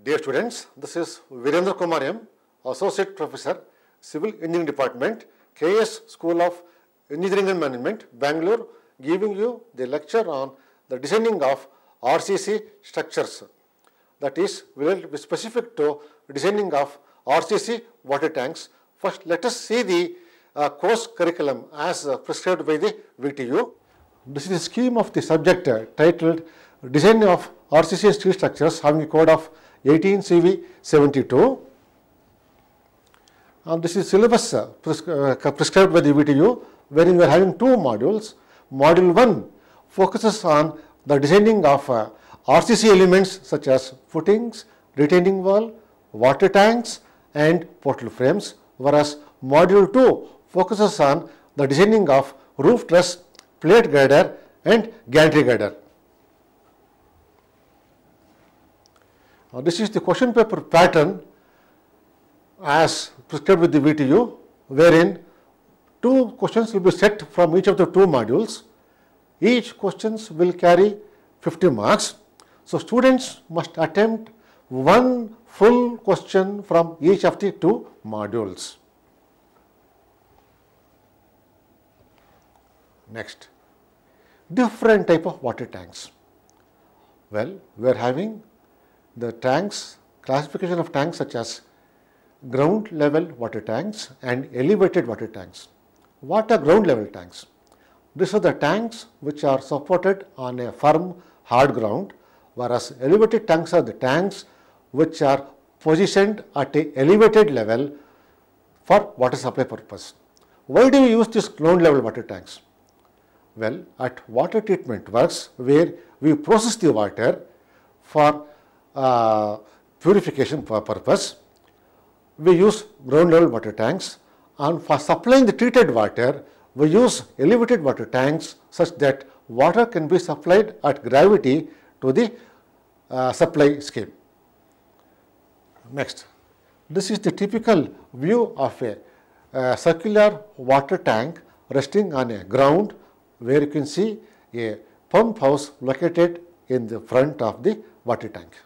Dear students, this is Virendra Kumar Associate Professor, Civil Engineering Department, KS School of Engineering and Management, Bangalore, giving you the lecture on the designing of RCC structures. That is, will be specific to designing of RCC water tanks. First, let us see the uh, course curriculum as uh, prescribed by the VTU. This is the scheme of the subject uh, titled Design of RCC steel structures having a code of 18 CV 72. And this is syllabus uh, prescri- uh, prescribed by the VTU wherein we are having two modules. Module 1 focuses on the designing of uh, RCC elements such as footings, retaining wall, water tanks and portal frames whereas module 2 focuses on the designing of roof truss, plate girder and gantry girder. Uh, this is the question paper pattern as prescribed with the VTU wherein two questions will be set from each of the two modules. Each questions will carry 50 marks. So, students must attempt one full question from each of the two modules. Next, different type of water tanks. Well, we are having the tanks, classification of tanks such as ground level water tanks and elevated water tanks. What are ground level tanks? These are the tanks which are supported on a firm hard ground whereas elevated tanks are the tanks which are positioned at a elevated level for water supply purpose. Why do we use these ground level water tanks? Well, at water treatment works where we process the water for uh, purification purpose, we use ground level water tanks and for supplying the treated water, we use elevated water tanks such that water can be supplied at gravity to the uh, supply scheme. Next, this is the typical view of a, uh, circular water tank resting on a ground where you can see a pump house located in the front of the water tank.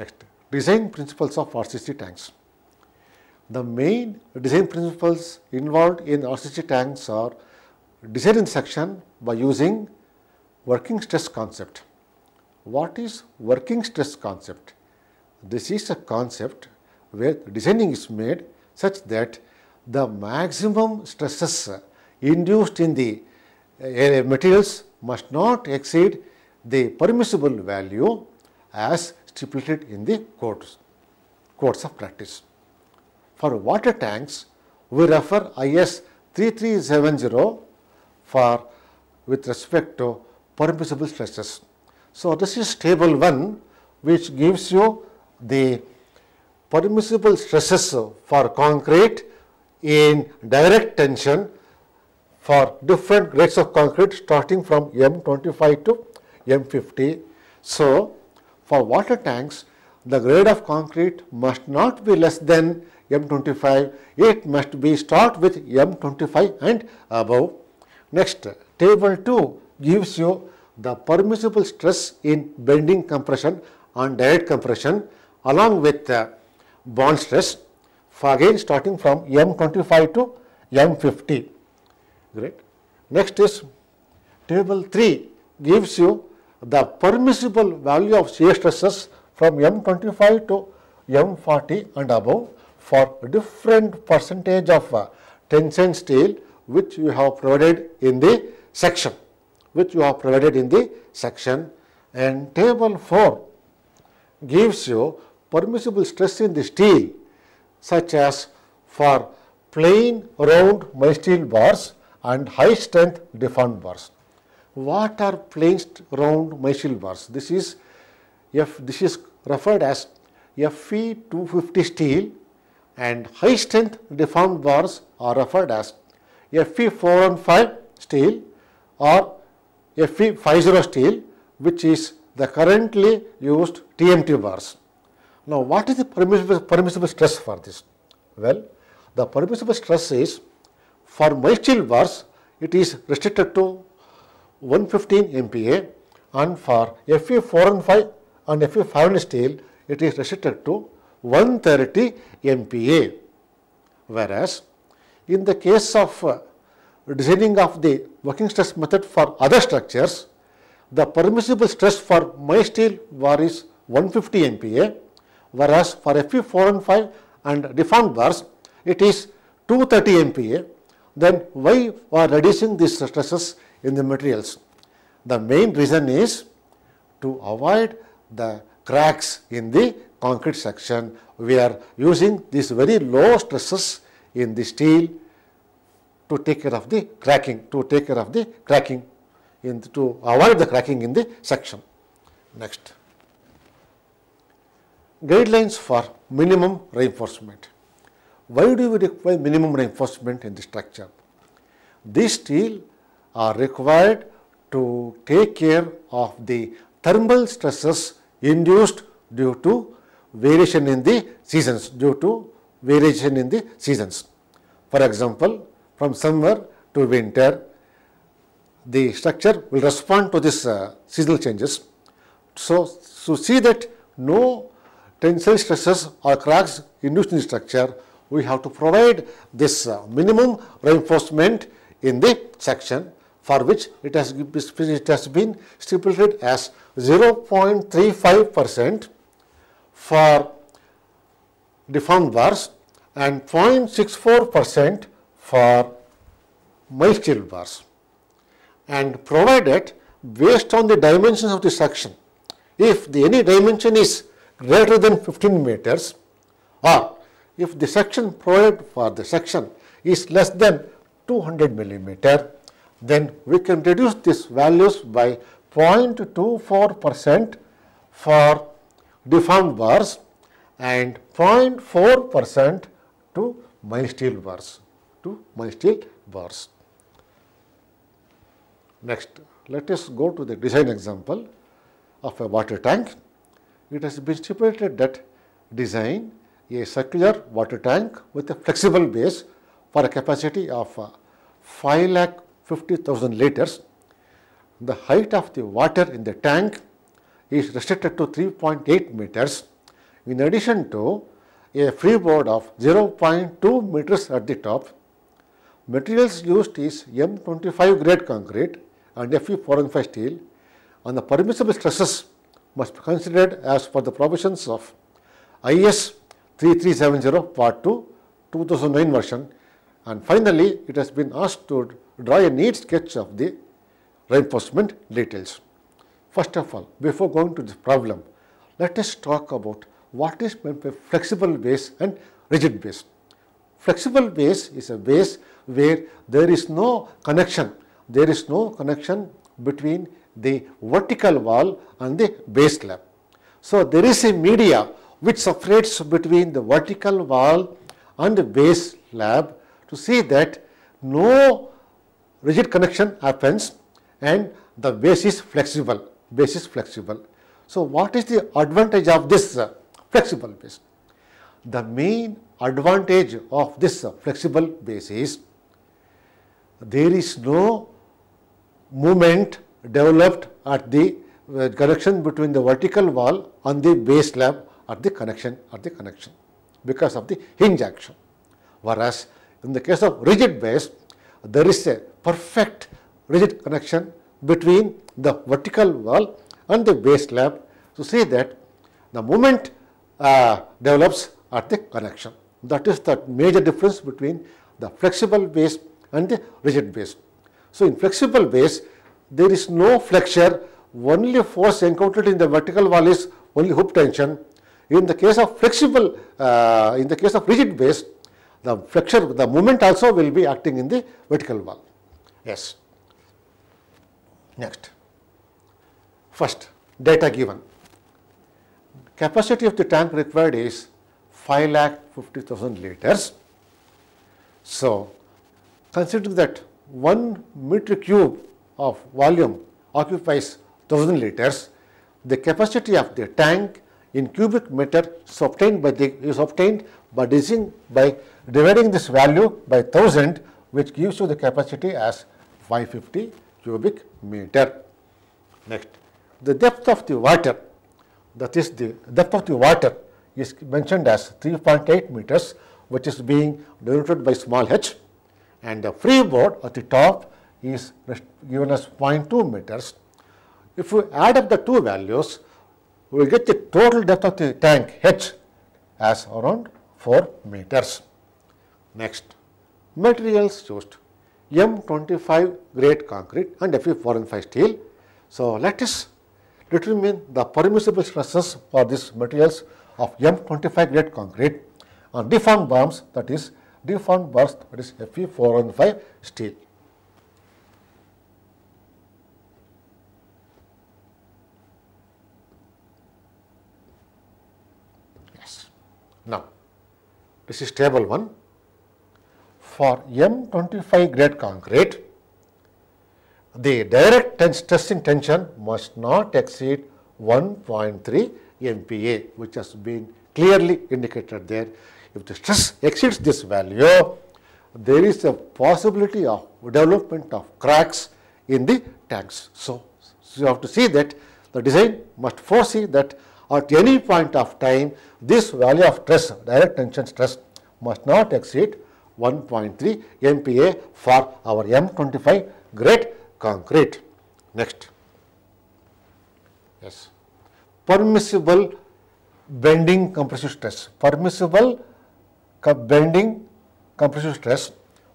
Next, design principles of RCC tanks. The main design principles involved in RCC tanks are design section by using working stress concept. What is working stress concept? This is a concept where designing is made such that the maximum stresses induced in the uh, materials must not exceed the permissible value as stipulated in the codes, codes of practice. For water tanks, we refer IS 3370 for with respect to permissible stresses. So, this is table 1 which gives you the permissible stresses for concrete in direct tension for different grades of concrete starting from M25 to M50. So, for water tanks, the grade of concrete must not be less than M25, it must be start with M25 and above. Next, table 2 gives you the permissible stress in bending compression and direct compression along with the bond stress for again starting from M25 to M50. Great. Next is table 3 gives you the permissible value of shear stresses from M25 to M40 and above for different percentage of uh, tension steel which you have provided in the section which you have provided in the section and table 4 gives you permissible stress in the steel such as for plain round mild steel bars and high strength deformed bars. What are placed round steel bars? This is F, this is referred as Fe 250 steel and high strength deformed bars are referred as Fe 415 steel or Fe 50 steel which is the currently used TMT bars. Now, what is the permissible, permissible stress for this? Well, the permissible stress is for steel bars, it is restricted to 115 MPa and for Fe 415 and Fe 500 steel it is restricted to 130 MPa. Whereas in the case of uh, designing of the working stress method for other structures, the permissible stress for my steel varies 150 MPa, whereas for Fe 415 and deformed bars it is 230 MPa. Then why we are reducing these stresses in the materials? The main reason is to avoid the cracks in the concrete section. We are using these very low stresses in the steel to take care of the cracking, to take care of the cracking, in the, to avoid the cracking in the section. Next. Guidelines for minimum reinforcement. Why do we require minimum reinforcement in the structure? These steel are required to take care of the thermal stresses induced due to variation in the seasons, due to variation in the seasons. For example, from summer to winter, the structure will respond to this uh, seasonal changes. So, to see that no tensile stresses or cracks induced in the structure, we have to provide this uh, minimum reinforcement in the section for which it has, it has been stipulated as 0.35 percent for deformed bars and 0.64 percent for mild steel bars and provided based on the dimensions of the section. If the any dimension is greater than 15 meters or if the section provided for the section is less than 200 millimeter, then we can reduce these values by 0.24 percent for deformed bars and 0.4 percent to steel bars to steel bars. Next, let us go to the design example of a water tank. It has been stipulated that design a circular water tank with a flexible base for a capacity of uh, 5 lakh 50,000 liters. The height of the water in the tank is restricted to 3.8 meters in addition to a freeboard of 0.2 meters at the top. Materials used is M25 grade concrete and Fe415 steel and the permissible stresses must be considered as per the provisions of IS 3370 part 2 2009 version and finally it has been asked to draw a neat sketch of the reinforcement details. First of all, before going to this problem, let us talk about what is meant by flexible base and rigid base. Flexible base is a base where there is no connection, there is no connection between the vertical wall and the base slab. So, there is a media which separates between the vertical wall and the base slab to see that no rigid connection happens and the base is flexible, base is flexible. So, what is the advantage of this uh, flexible base? The main advantage of this uh, flexible base is there is no movement developed at the uh, connection between the vertical wall and the base slab at the connection at the connection because of the hinge action. Whereas in the case of rigid base, there is a perfect rigid connection between the vertical wall and the base slab to say that the moment uh, develops at the connection. That is the major difference between the flexible base and the rigid base. So, in flexible base, there is no flexure, only force encountered in the vertical wall is only hoop tension. In the case of flexible, uh, in the case of rigid base, the flexure, the moment also will be acting in the vertical wall. Yes. Next. First, data given. Capacity of the tank required is 5 lakh 50,000 liters. So, considering that 1 meter cube of volume occupies 1000 liters, the capacity of the tank in cubic meter is obtained by the is obtained by dividing by dividing this value by 1000 which gives you the capacity as 550 cubic meter. Next, the depth of the water, that is the depth of the water is mentioned as 3.8 meters, which is being denoted by small h, and the freeboard at the top is given as 0.2 meters. If we add up the two values, we get the total depth of the tank h as around 4 meters. Next, materials used M25 grade concrete and Fe415 steel. So, let us determine the permissible stresses for these materials of M25 grade concrete on deformed bars that is deformed bars that is Fe415 steel. Yes. Now, this is table 1 for M25 grade concrete, the direct stressing tension must not exceed 1.3 MPa, which has been clearly indicated there. If the stress exceeds this value, there is a possibility of development of cracks in the tanks. So, so you have to see that the design must foresee that at any point of time, this value of stress, direct tension stress must not exceed 1.3 MPa for our M25 grade concrete. Next. Yes. Permissible bending compressive stress. Permissible bending compressive stress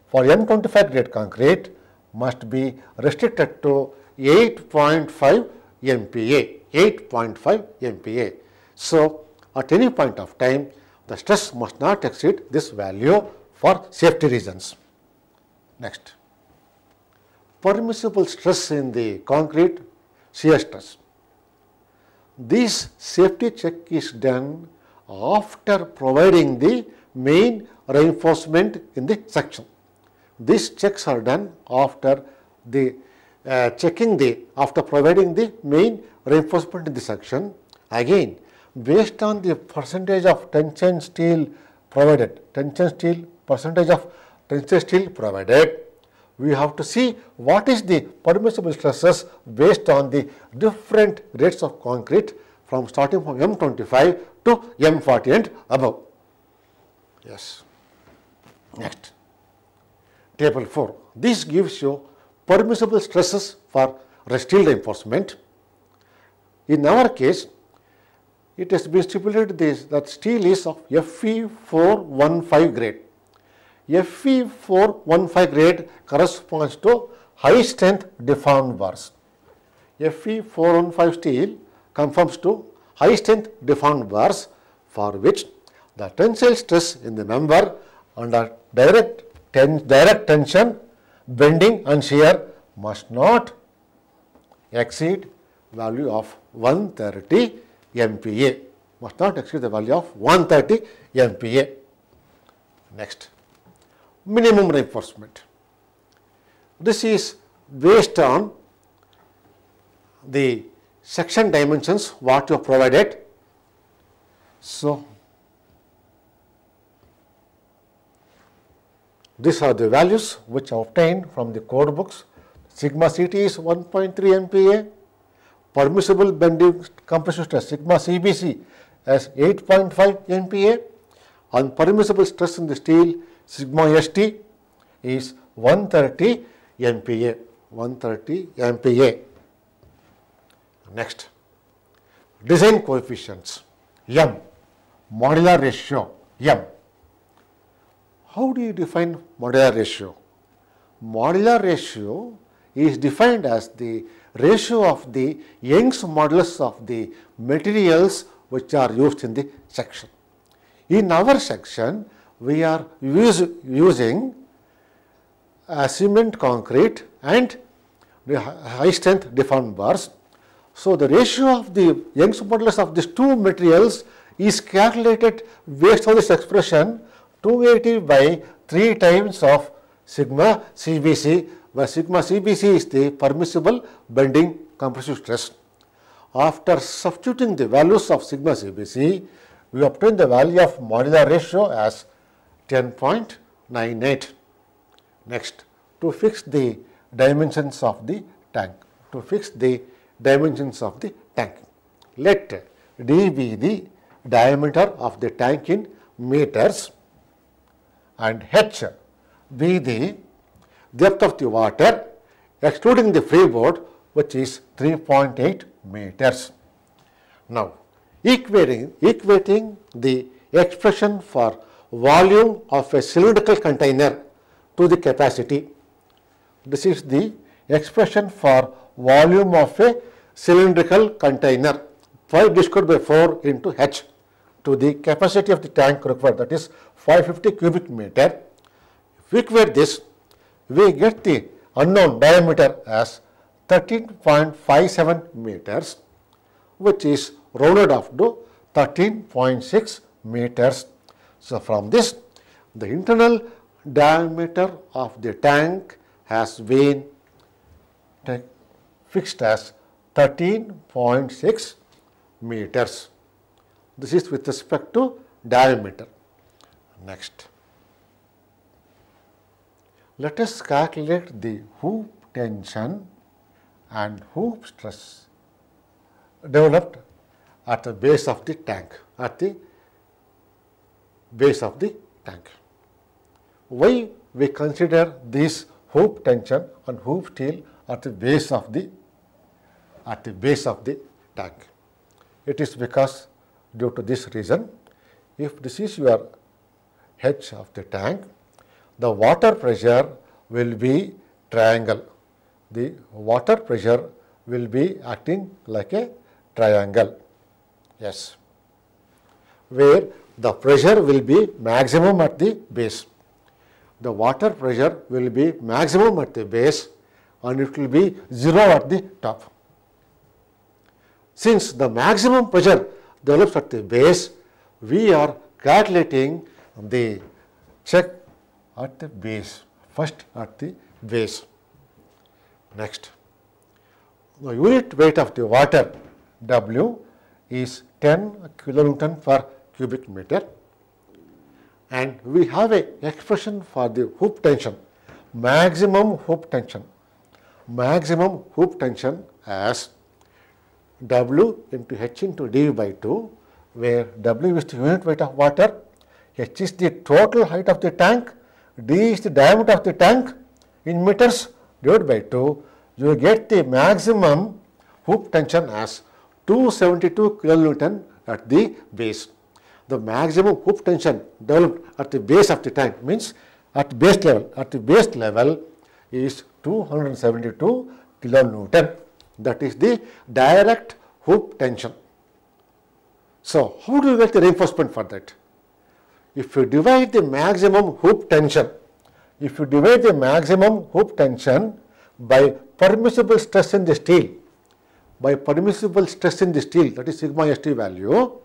for M25 grade concrete must be restricted to 8.5 MPa. 8.5 MPa. So, at any point of time, the stress must not exceed this value for safety reasons. Next, permissible stress in the concrete shear stress. This safety check is done after providing the main reinforcement in the section. These checks are done after the uh, checking the after providing the main reinforcement in the section. Again, based on the percentage of tension steel provided, tension steel percentage of tensile steel provided, we have to see what is the permissible stresses based on the different rates of concrete from starting from M25 to M40 and above. Yes. Next, table 4. This gives you permissible stresses for steel reinforcement. In our case, it has been stipulated this that steel is of Fe415 grade. Fe415 grade corresponds to high strength deformed bars. Fe415 steel conforms to high strength deformed bars for which the tensile stress in the member under direct, ten, direct tension, bending and shear must not exceed value of 130 MPa, must not exceed the value of 130 MPa. Next minimum reinforcement. This is based on the section dimensions what you have provided. So, these are the values which are obtained from the code books. Sigma CT is 1.3 MPa, permissible bending compressive stress sigma CBC as 8.5 MPa, and permissible stress in the steel sigma st is 130 MPa, 130 MPa. Next, design coefficients, M, modular ratio, M. How do you define modular ratio? Modular ratio is defined as the ratio of the Young's modulus of the materials which are used in the section. In our section, we are use, using cement concrete and high strength deformed bars. So, the ratio of the Young's modulus of these two materials is calculated based on this expression 280 by 3 times of sigma CBC where sigma CBC is the permissible bending compressive stress. After substituting the values of sigma CBC, we obtain the value of modular ratio as 10.98. Next, to fix the dimensions of the tank, to fix the dimensions of the tank. Let d be the diameter of the tank in meters and h be the depth of the water excluding the freeboard which is 3.8 meters. Now, equating, equating the expression for volume of a cylindrical container to the capacity. This is the expression for volume of a cylindrical container pi d squared by 4 into h to the capacity of the tank required that is 550 cubic meter. If we equate this, we get the unknown diameter as 13.57 meters which is rounded off to 13.6 meters. So, from this the internal diameter of the tank has been fixed as 13.6 meters. This is with respect to diameter. Next, let us calculate the hoop tension and hoop stress developed at the base of the tank, at the base of the tank. Why we consider this hoop tension and hoop steel at the base of the at the base of the tank? It is because due to this reason, if this is your H of the tank, the water pressure will be triangle. The water pressure will be acting like a triangle. Yes. Where the pressure will be maximum at the base. The water pressure will be maximum at the base and it will be zero at the top. Since the maximum pressure develops at the base, we are calculating the check at the base, first at the base. Next, the unit weight of the water W is 10 kilonewton per cubic meter. And we have a expression for the hoop tension, maximum hoop tension, maximum hoop tension as W into H into dV by 2, where W is the unit weight of water, H is the total height of the tank, D is the diameter of the tank. In meters divided by 2, you get the maximum hoop tension as 272 kilonewton at the base. The maximum hoop tension developed at the base of the tank means at base level, at the base level is 272 kilonewton. That is the direct hoop tension. So, how do you get the reinforcement for that? If you divide the maximum hoop tension, if you divide the maximum hoop tension by permissible stress in the steel, by permissible stress in the steel that is sigma st value,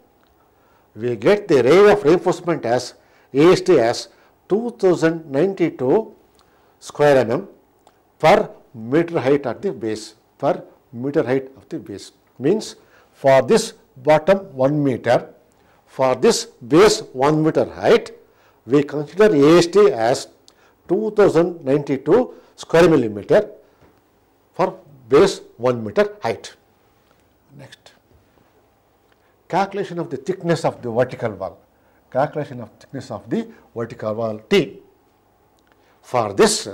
we get the rate of reinforcement as AST as 2092 square mm per meter height at the base, per meter height of the base. Means for this bottom 1 meter, for this base 1 meter height, we consider AST as 2092 square millimeter for base 1 meter height. Next, calculation of the thickness of the vertical wall, calculation of thickness of the vertical wall T. For this,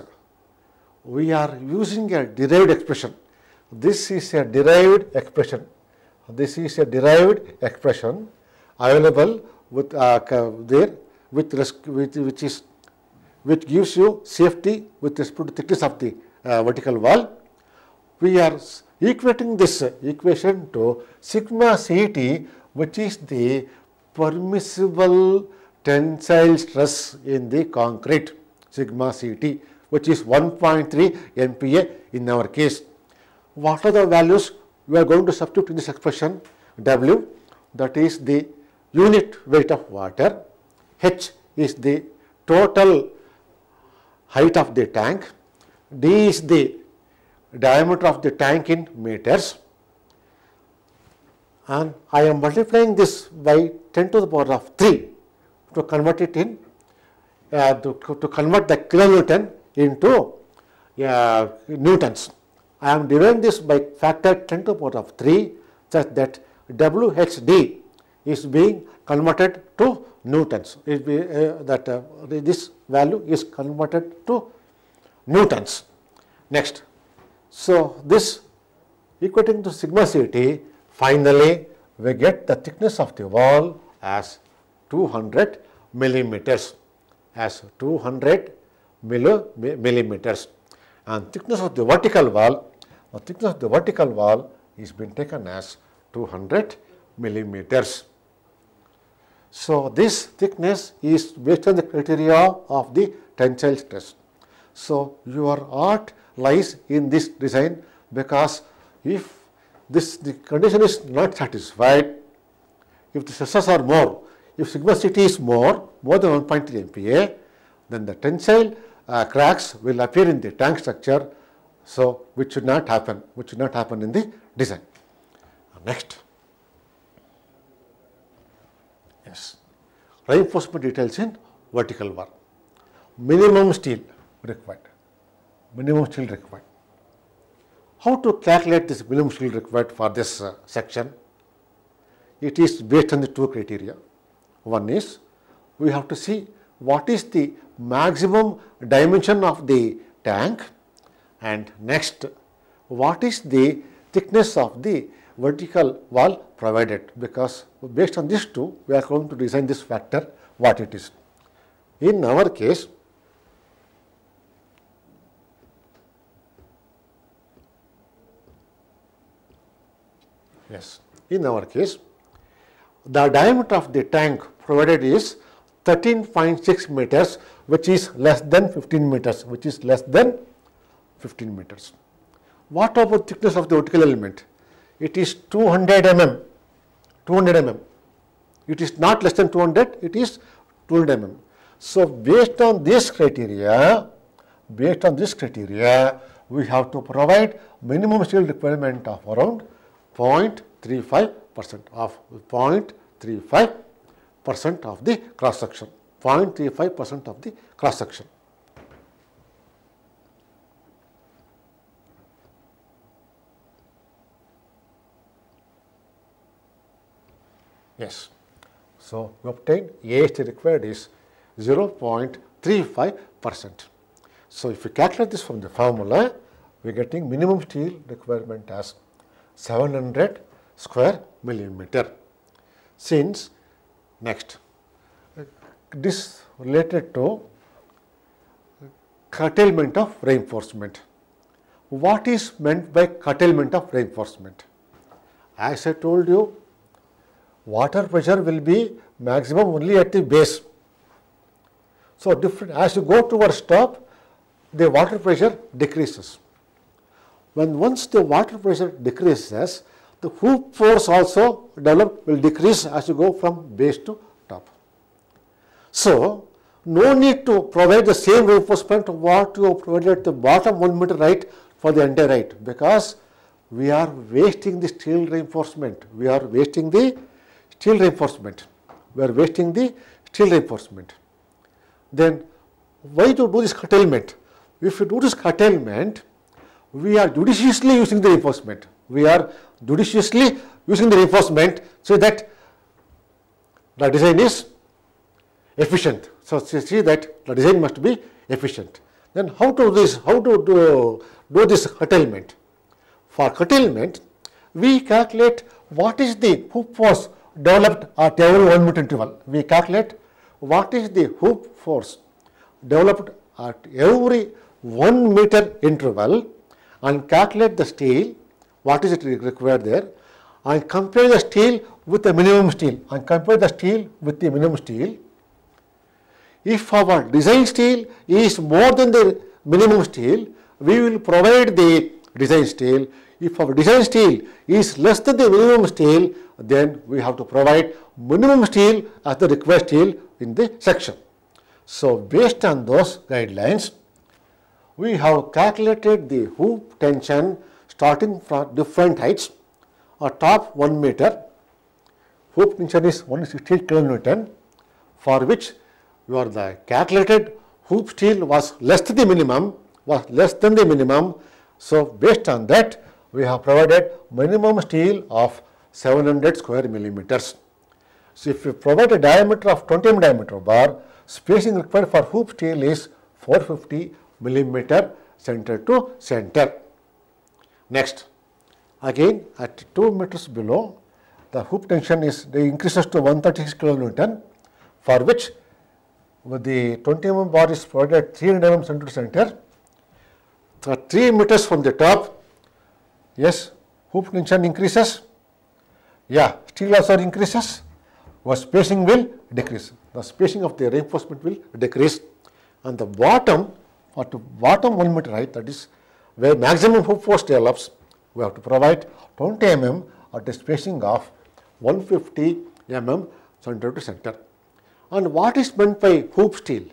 we are using a derived expression. This is a derived expression. This is a derived expression available with uh, there with, with which is which gives you safety with respect to thickness of the uh, vertical wall. We are equating this equation to sigma Ct which is the permissible tensile stress in the concrete sigma Ct which is 1.3 MPa in our case. What are the values? We are going to substitute in this expression W that is the unit weight of water, H is the total height of the tank, D is the diameter of the tank in meters and I am multiplying this by 10 to the power of 3 to convert it in uh, to, to convert the kilonewton into uh, newtons. I am dividing this by factor 10 to the power of 3 such that WHD is being converted to newtons. Be, uh, that uh, this value is converted to newtons. Next, so this equating to sigma Ct, finally we get the thickness of the wall as 200 millimeters, as 200 milli, millimeters and thickness of the vertical wall, the thickness of the vertical wall is been taken as 200 millimeters. So, this thickness is based on the criteria of the tensile stress. So, your art lies in this design because if this the condition is not satisfied, if the stresses are more, if sigma ct is more, more than 1.3 MPa, then the tensile uh, cracks will appear in the tank structure. So, which should not happen, which should not happen in the design. Next. Yes. Reinforcement details in vertical bar. Minimum steel required. Minimum steel required. How to calculate this minimum steel required for this uh, section? It is based on the two criteria. One is we have to see what is the maximum dimension of the tank and next what is the thickness of the vertical wall provided because based on these two we are going to design this factor what it is. In our case in our case the diameter of the tank provided is 13.6 meters which is less than 15 meters which is less than 15 meters. What about thickness of the vertical element? It is 200 mm, 200 mm. It is not less than 200, it is 200 mm. So, based on this criteria, based on this criteria, we have to provide minimum steel requirement of around 0.35 percent of 0.35 percent of the cross section, 0.35 percent of the cross section. Yes. So, we obtain AST required is 0.35 percent. So, if we calculate this from the formula, we are getting minimum steel requirement as 700 square millimeter. Since next, this related to curtailment of reinforcement. What is meant by curtailment of reinforcement? As I told you, water pressure will be maximum only at the base. So, different as you go towards top, the water pressure decreases. When once the water pressure decreases, the hoop force also developed will decrease as you go from base to top. So, no need to provide the same reinforcement what you have provided at the bottom 1 meter right for the entire right because we are wasting the steel reinforcement. We are wasting the steel reinforcement. We are wasting the steel reinforcement. Then why to do this curtailment? If you do this curtailment, we are judiciously using the reinforcement. We are judiciously using the reinforcement so that the design is efficient. So, see that the design must be efficient. Then how to this, how to do, do this curtailment? For curtailment, we calculate what is the hoop force developed at every 1 meter interval. We calculate what is the hoop force developed at every 1 meter interval and calculate the steel, what is it required there and compare the steel with the minimum steel and compare the steel with the minimum steel. If our design steel is more than the minimum steel, we will provide the design steel. If our design steel is less than the minimum steel, then we have to provide minimum steel as the required steel in the section. So, based on those guidelines, we have calculated the hoop tension starting from different heights. A top 1 meter, hoop tension is 160 kilonewton, for which your the calculated hoop steel was less than the minimum, was less than the minimum So, based on that we have provided minimum steel of 700 square millimeters. So, if you provide a diameter of 20 mm diameter bar, spacing required for hoop steel is 450 millimeter center to center. Next, again at 2 meters below, the hoop tension is increases to 136 kilonewton, for which the 20 mm bar is provided 300 mm center to center. So, 3 meters from the top, yes, hoop tension increases, yeah, steel also increases, but spacing will decrease. The spacing of the reinforcement will decrease. And the bottom, or to bottom 1 meter height, that is where maximum hoop force develops, we have to provide 20 mm at a spacing of 150 mm center to center. And what is meant by hoop steel?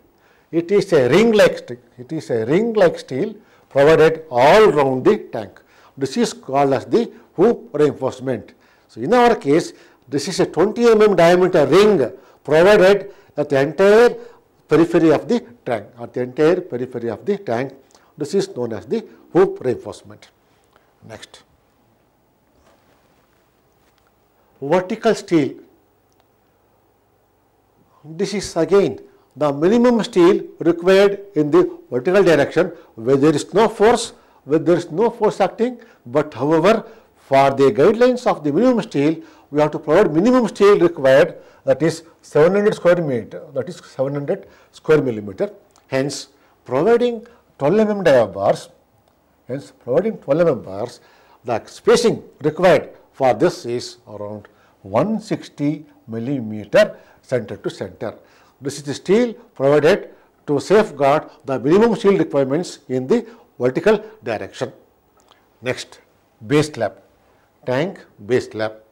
It is a ring-like steel. It is a ring-like steel provided all round the tank. This is called as the hoop reinforcement. So, in our case, this is a 20 mm diameter ring provided at the entire periphery of the tank, or the entire periphery of the tank. This is known as the hoop reinforcement. Next. Vertical steel. This is again the minimum steel required in the vertical direction where there is no force, where there is no force acting, but however, for the guidelines of the minimum steel, we have to provide minimum steel required that is 700 square meter, that is 700 square millimeter. Hence, providing 12 mm dia bars, hence providing 12 mm bars, the spacing required for this is around 160 millimeter center to center. This is the steel provided to safeguard the minimum steel requirements in the vertical direction. Next, base slab, tank base slab.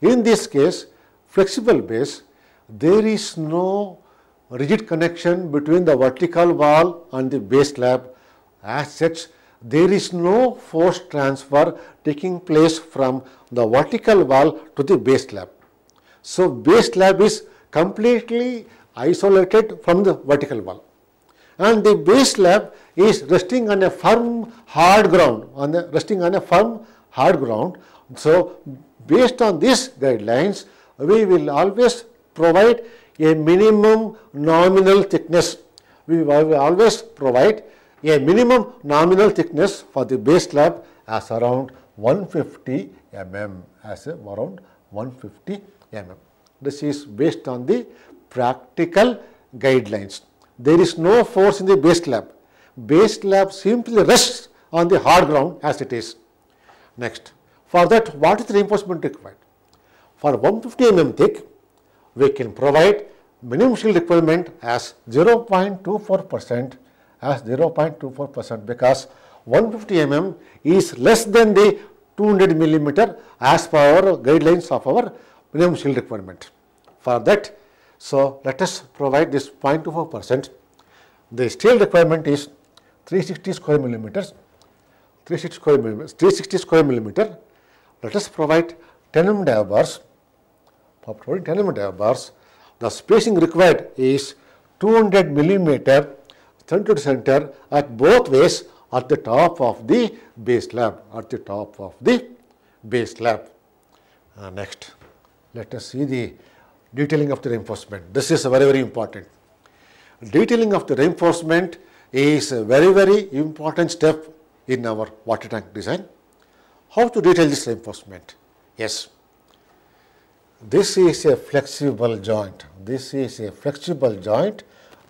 In this case, flexible base, there is no rigid connection between the vertical wall and the base slab. As such, there is no force transfer taking place from the vertical wall to the base slab. So, base slab is completely isolated from the vertical wall and the base slab is resting on a firm hard ground on the resting on a firm hard ground. So, based on these guidelines we will always provide a minimum nominal thickness. We will always provide a minimum nominal thickness for the base slab as around 150 mm as around 150 mm. This is based on the practical guidelines. There is no force in the base slab. Base slab simply rests on the hard ground as it is. Next, for that what is the reinforcement required? For 150 mm thick, we can provide minimum steel requirement as 0.24 percent as 0.24 percent because 150 mm is less than the 200 millimeter as per our guidelines of our minimum steel requirement. For that, so let us provide this 0.24 percent. The steel requirement is 360 square millimeters, 360 square millimeters, 360 square millimeter. Let us provide 10 dia bars. For providing 10 dia bars, the spacing required is 200 millimeter center to center at both ways at the top of the base slab, at the top of the base slab. Uh, next, let us see the detailing of the reinforcement. This is very, very important. Detailing of the reinforcement is a very, very important step in our water tank design. How to detail this reinforcement? Yes, this is a flexible joint. This is a flexible joint.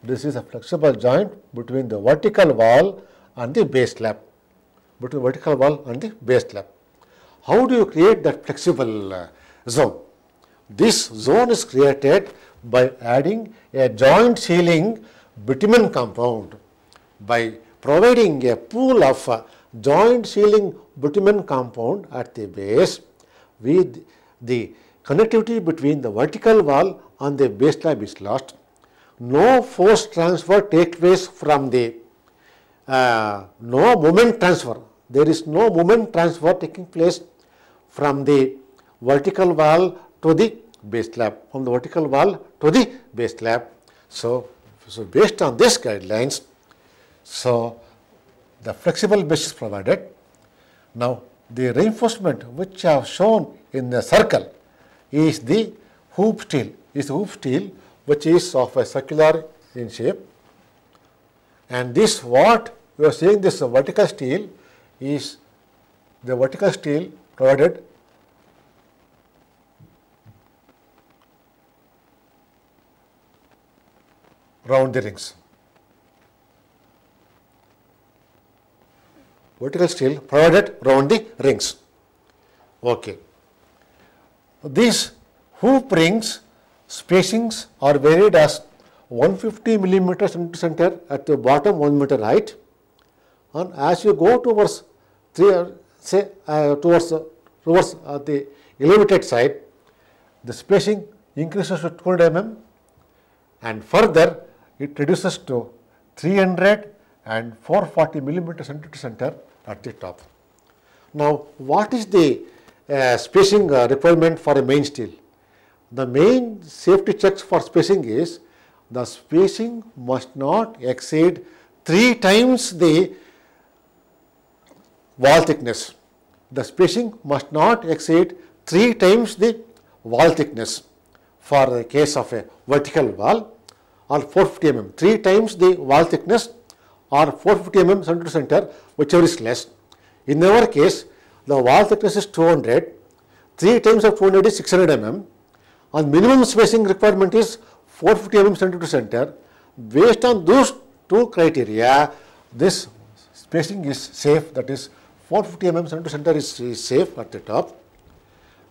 This is a flexible joint between the vertical wall and the base slab. Between vertical wall and the base slab. How do you create that flexible uh, zone? This zone is created by adding a joint sealing bitumen compound by providing a pool of uh, joint sealing bitumen compound at the base with the connectivity between the vertical wall and the base slab is lost. No force transfer takes place from the uh, no moment transfer. There is no moment transfer taking place from the vertical wall to the base slab, from the vertical wall to the base slab. So, so based on these guidelines, so the flexible base is provided. Now, the reinforcement which I have shown in the circle is the hoop steel, is hoop steel which is of a circular in shape. And this what we are seeing this vertical steel is the vertical steel provided round the rings. Vertical steel provided round the rings. Okay. These hoop rings spacings are varied as 150 millimeters into center at the bottom 1 meter height and as you go towards three, say uh, towards uh, towards uh, the elevated side the spacing increases to 200 mm and further it reduces to 300 and 440 millimeter center to center at the top. Now, what is the uh, spacing uh, requirement for a main steel? The main safety checks for spacing is the spacing must not exceed 3 times the wall thickness. The spacing must not exceed 3 times the wall thickness for the case of a vertical wall or 450 mm, 3 times the wall thickness or 450 mm center to center, whichever is less. In our case, the wall thickness is 200, 3 times of 200 is 600 mm, and minimum spacing requirement is 450 mm center to center. Based on those two criteria, this spacing is safe, that is 450 mm center to center is, is safe at the top.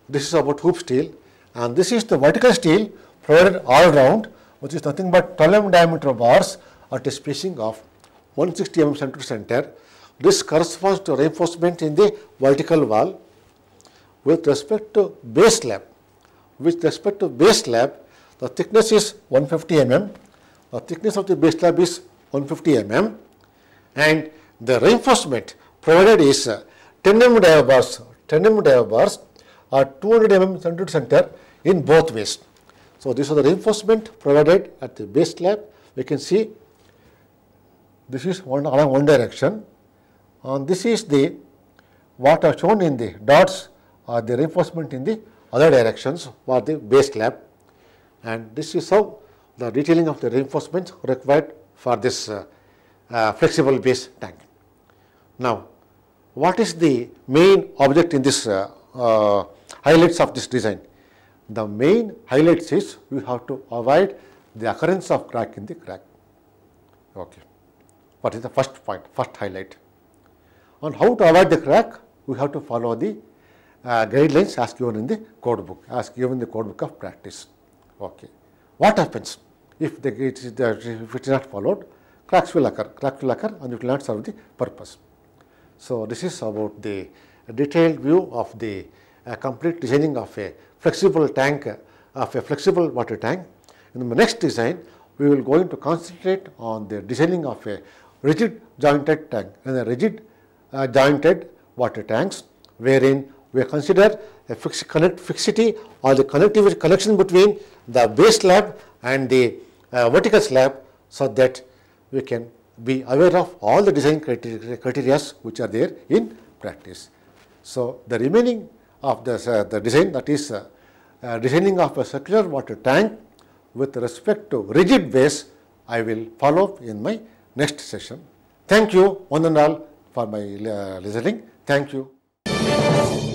This is about hoop steel, and this is the vertical steel provided all round which is nothing but 12 mm diameter bars at a spacing of 160 mm center to center. This corresponds to reinforcement in the vertical wall. With respect to base slab, with respect to base slab, the thickness is 150 mm, the thickness of the base slab is 150 mm and the reinforcement provided is uh, 10 mm dia bars, 10 mm dia bars or 200 mm center to center in both ways. So, this is the reinforcement provided at the base slab. We can see this is one along one direction and this is the what are shown in the dots are the reinforcement in the other directions for the base slab and this is how the detailing of the reinforcements required for this uh, uh, flexible base tank. Now, what is the main object in this uh, uh highlights of this design? The main highlights is we have to avoid the occurrence of crack in the crack. Okay. What is the first point, first highlight? On how to avoid the crack, we have to follow the uh, guidelines as given in the code book, as given in the code book of practice. Okay. What happens if, the, it is the, if it is not followed? Cracks will occur, cracks will occur and it will not serve the purpose. So, this is about the detailed view of the uh, complete designing of a flexible tank of a flexible water tank. In the next design, we will going to concentrate on the designing of a rigid jointed tank and a rigid uh, jointed water tanks, wherein we consider a fix connect fixity or the connectivity connection between the base slab and the uh, vertical slab, so that we can be aware of all the design criteria, criteria which are there in practice. So, the remaining of the, uh, the design that is uh, uh, designing of a circular water tank with respect to rigid base I will follow up in my next session. Thank you one and all for my listening. Thank you.